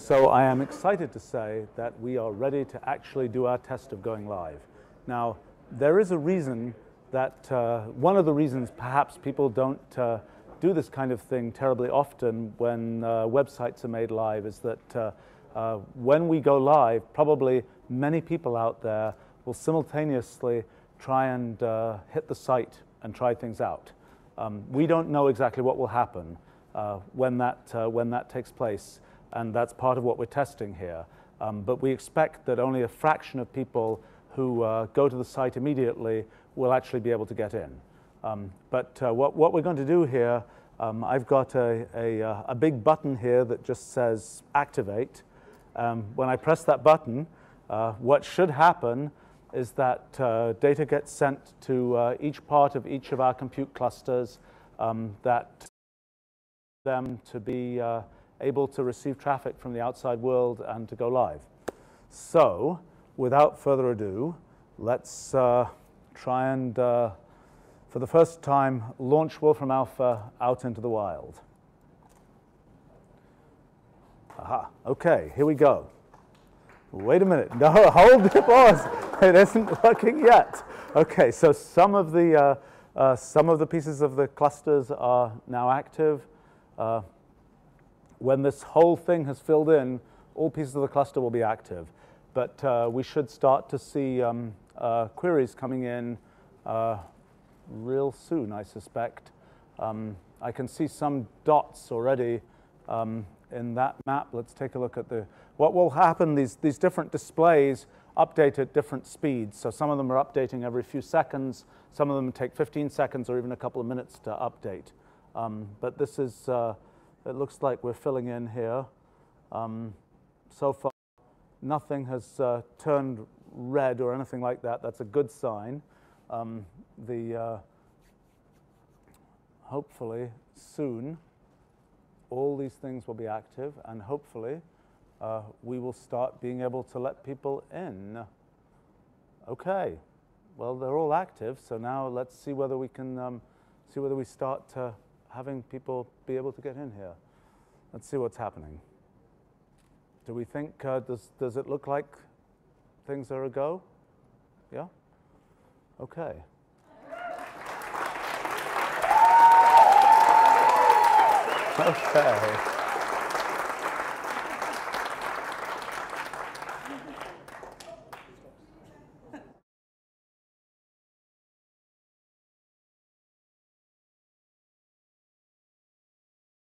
So I am excited to say that we are ready to actually do our test of going live. Now, there is a reason that, uh, one of the reasons perhaps people don't uh, do this kind of thing terribly often when uh, websites are made live is that uh, uh, when we go live, probably many people out there will simultaneously try and uh, hit the site and try things out. Um, we don't know exactly what will happen when, that, when that takes place and that's part of what we're testing here. Um, but we expect that only a fraction of people who uh, go to the site immediately will actually be able to get in. Um, but uh, what, what, we're going to do here, um, I've got a, a, uh, a, big button here that just says activate. Um, when I press that button, uh, what should happen is that uh, data gets sent to uh, each part of each of our compute clusters um, that them to be able to receive traffic from the outside world and to go live. So, without further ado, let's uh, try and, uh, for the first time, launch Wolfram Alpha out into the wild. Aha, okay, here we go. Wait a minute, no, hold the pause. It isn't working yet. Okay, so some of the, uh, uh, some of the pieces of the clusters are now active. When this whole thing has filled in, all pieces of the cluster will be active. But uh, we should start to see um, uh, queries coming in uh, real soon, I suspect. Um, I can see some dots already um, in that map. Let's take a look at the, what will happen, these, these different displays update at different speeds. So some of them are updating every few seconds. Some of them take 15 seconds or even a couple of minutes to update. Um, but this is, uh, it looks like we're filling in here. Um, so far, nothing has uh, turned red or anything like that. That's a good sign. Um, the, uh, hopefully, soon, all these things will be active, and hopefully, uh, we will start being able to let people in. Okay, well, they're all active, so now let's see whether we can um, see whether we start to having people be able to get in here. Let's see what's happening. Do we think, uh, does, does it look like things are a go? Yeah? Okay. Okay.